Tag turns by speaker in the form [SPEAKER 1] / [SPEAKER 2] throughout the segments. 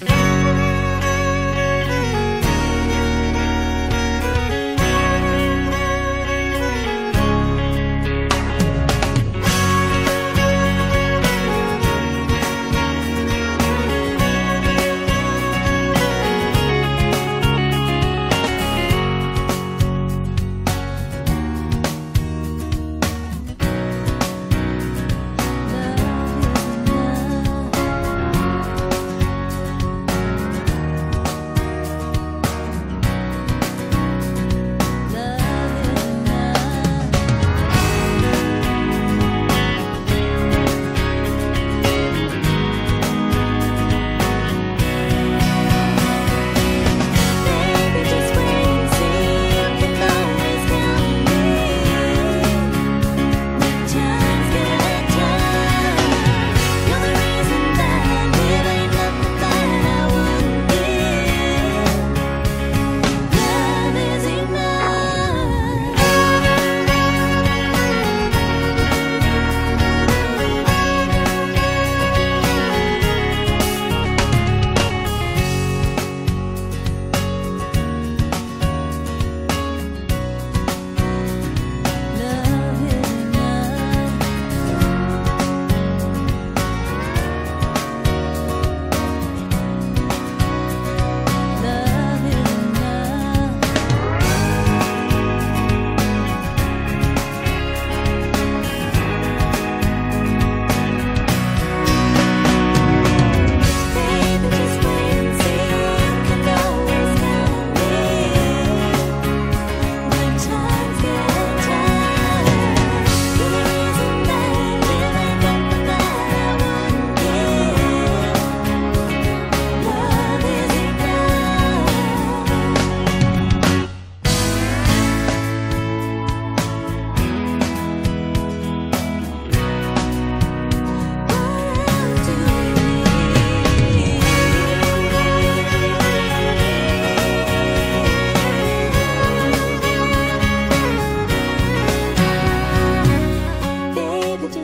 [SPEAKER 1] Bye.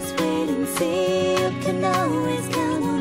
[SPEAKER 1] always wait and see. You can always count on